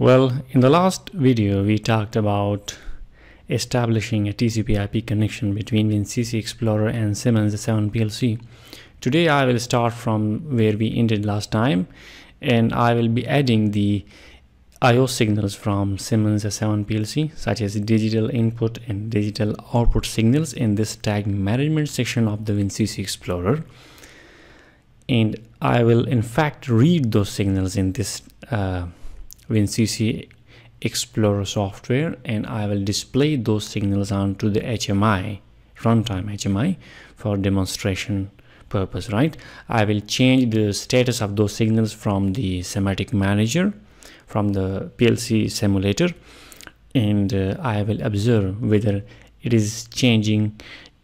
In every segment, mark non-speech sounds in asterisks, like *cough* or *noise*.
Well, in the last video, we talked about establishing a TCP IP connection between WinCC Explorer and Siemens S7 PLC. Today, I will start from where we ended last time, and I will be adding the I.O. signals from Siemens S7 PLC, such as digital input and digital output signals in this tag management section of the WinCC Explorer. And I will in fact read those signals in this uh, WinCC Explorer software and I will display those signals onto the HMI runtime HMI for demonstration purpose right? I will change the status of those signals from the Simatic manager from the PLC simulator and uh, I will observe whether it is changing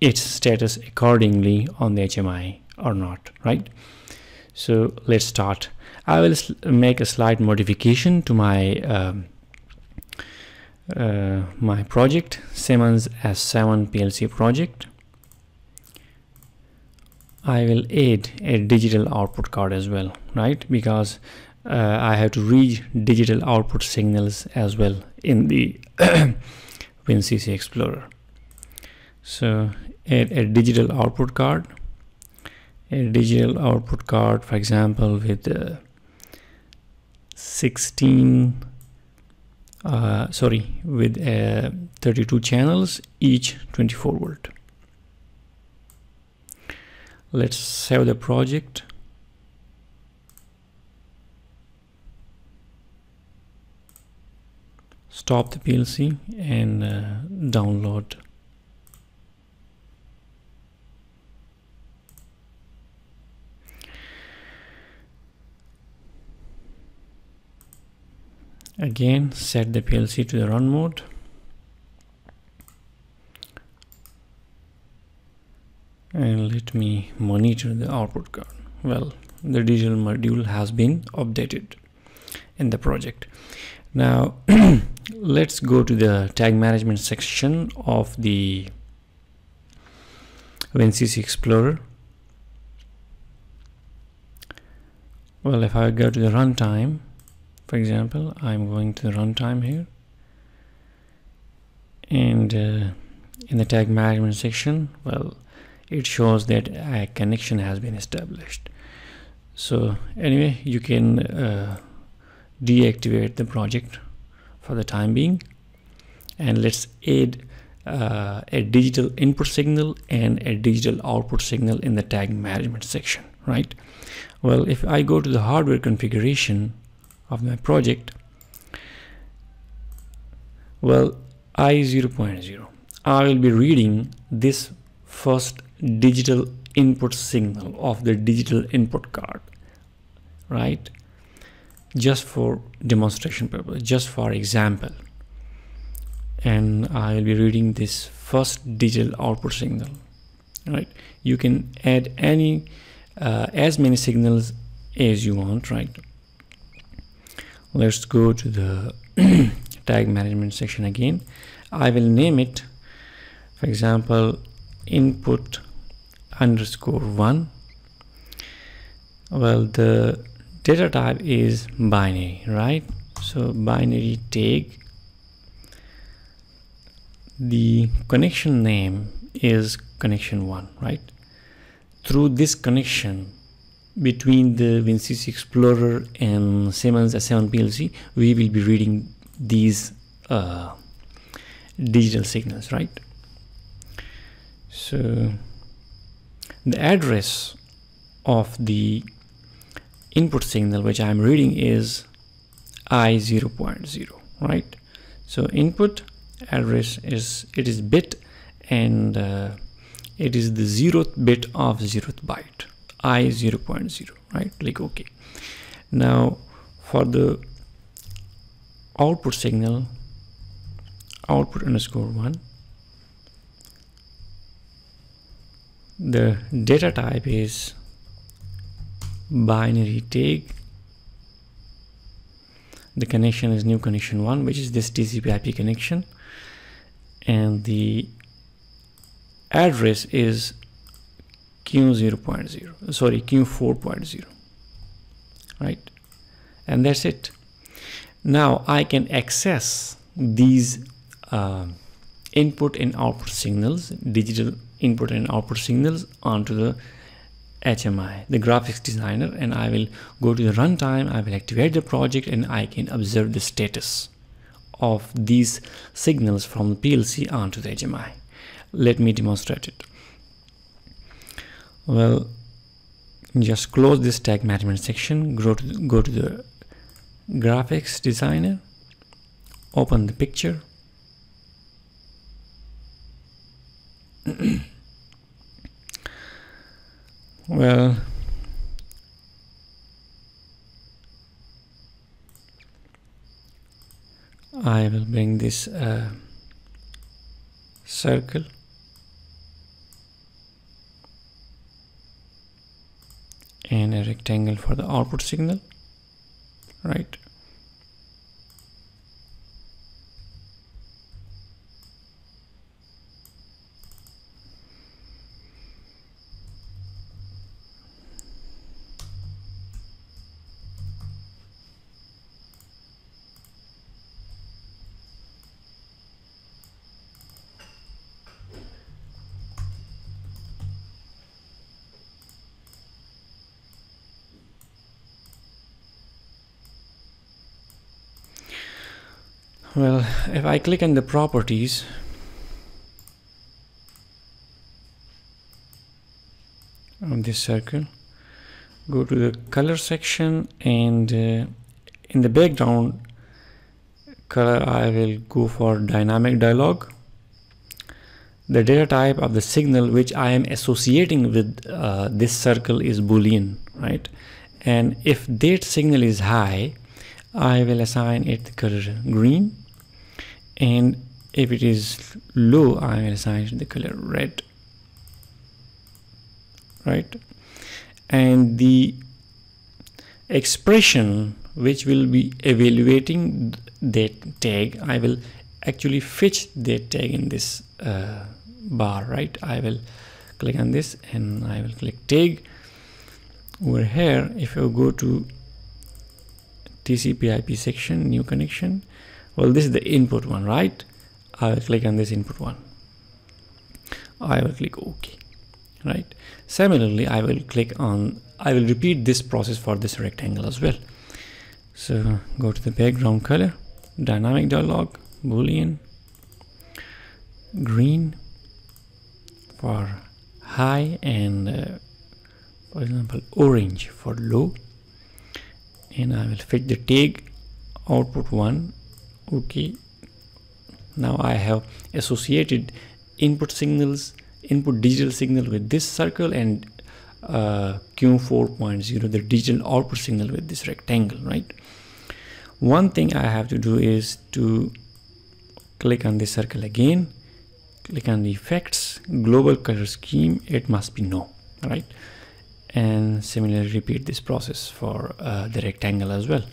its status accordingly on the HMI or not right? So let's start I will make a slight modification to my um, uh, my project Siemens S7 PLC project. I will add a digital output card as well right? Because uh, I have to read digital output signals as well in the *coughs* WinCC Explorer. So add a digital output card. A digital output card for example with uh, 16 uh, sorry with uh, 32 channels each 24 volt. Let's save the project. Stop the PLC and uh, download again set the PLC to the run mode. And let me monitor the output card. Well the digital module has been updated in the project. Now *clears throat* let's go to the tag management section of the WinCC Explorer. Well if I go to the runtime for example I'm going to the runtime here. And uh, in the tag management section well it shows that a connection has been established. So anyway you can uh, deactivate the project for the time being. And let's add uh, a digital input signal and a digital output signal in the tag management section right? Well if I go to the hardware configuration of my project? Well i 0.0 i will be reading this first digital input signal of the digital input card right? Just for demonstration purpose just for example. And I will be reading this first digital output signal right? You can add any uh, as many signals as you want right let's go to the *clears throat* tag management section again. I will name it for example input underscore one. Well the data type is binary right? So binary tag. The connection name is connection one right? Through this connection between the WinCC Explorer and Siemens S7 PLC, we will be reading these uh, digital signals, right? So the address of the input signal which I'm reading is I 0.0, right? So input address is it is bit and uh, it is the zeroth bit of zeroth byte i 0.0 right? Click ok now for the output signal output underscore one the data type is binary tag the connection is new connection one which is this TCP IP connection. And the address is q 0.0 sorry q 4.0 right? And that's it. Now I can access these uh, input and output signals digital input and output signals onto the HMI the graphics designer and I will go to the runtime I will activate the project and I can observe the status of these signals from the PLC onto the HMI let me demonstrate it well just close this tag management section. Go to the, go to the graphics designer. Open the picture. *clears throat* Well I will bring this uh, circle and a rectangle for the output signal right well if I click on the properties on this circle go to the color section and uh, in the background color I will go for dynamic dialog. The data type of the signal which I am associating with uh, this circle is boolean right? And if that signal is high I will assign it the color green and if it is low I will assign the color red. Right? And the expression which will be evaluating that tag I will actually fetch that tag in this uh, bar right? I will click on this and I will click tag. Over here if you go to TCP IP section new connection well this is the input one right? I will click on this input one. I will click OK right? Similarly I will click on I will repeat this process for this rectangle as well. So go to the background color dynamic dialog boolean green for high and uh, for example orange for low. And I will fetch the tag output 1 okay now I have associated input signals input digital signal with this circle and uh, Q4.0 the digital output signal with this rectangle right? One thing I have to do is to click on this circle again click on the effects global color scheme it must be no right? And similarly repeat this process for uh, the rectangle as well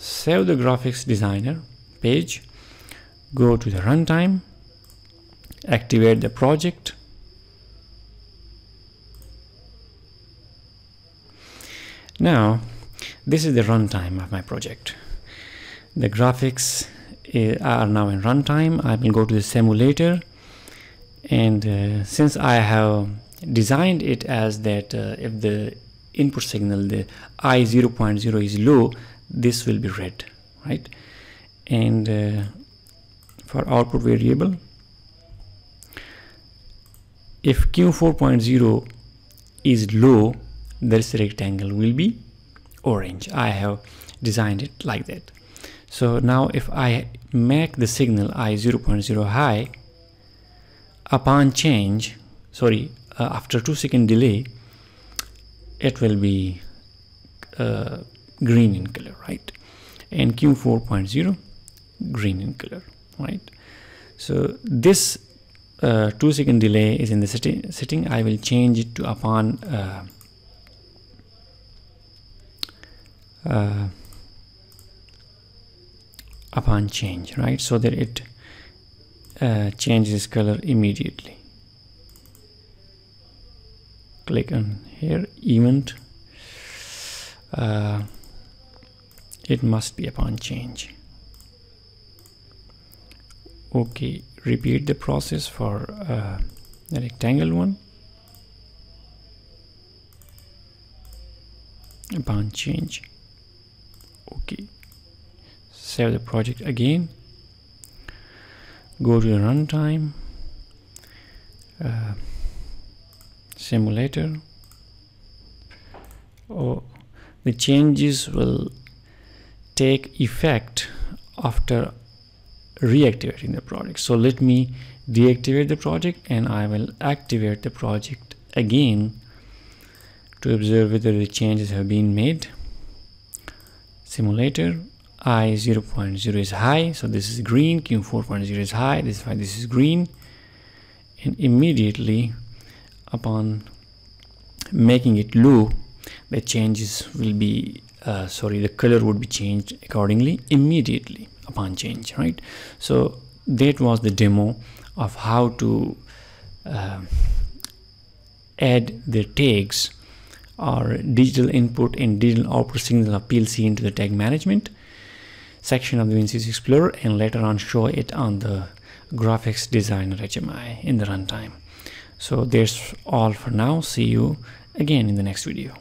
save the graphics designer page. Go to the runtime. Activate the project. Now this is the runtime of my project. The graphics eh, are now in runtime. I will go to the simulator. And uh, since I have designed it as that uh, if the input signal the i 0.0 is low this will be red right? And uh, for output variable if q 4.0 is low this rectangle will be orange. I have designed it like that. So now if i make the signal i 0.0 high upon change sorry uh, after two second delay it will be uh, green in color right? And q 4.0 green in color right? So this uh, two second delay is in the setting setting I will change it to upon uh, uh, upon change right? So that it uh, changes color immediately. Click on here event uh, it must be upon change. Okay repeat the process for uh, the rectangle one. Upon change. Okay. Save the project again. Go to the runtime. Uh, simulator. Oh, the changes will take effect after reactivating the project. So let me deactivate the project and I will activate the project again to observe whether the changes have been made. Simulator i 0.0 is high so this is green q 4.0 is high this is why this is green. And immediately upon making it low the changes will be uh, sorry the color would be changed accordingly immediately upon change right so that was the demo of how to uh, add the tags or digital input and digital output signal of PLC into the tag management section of the WinCC Explorer and later on show it on the graphics designer HMI in the runtime. So that's all for now. See you again in the next video.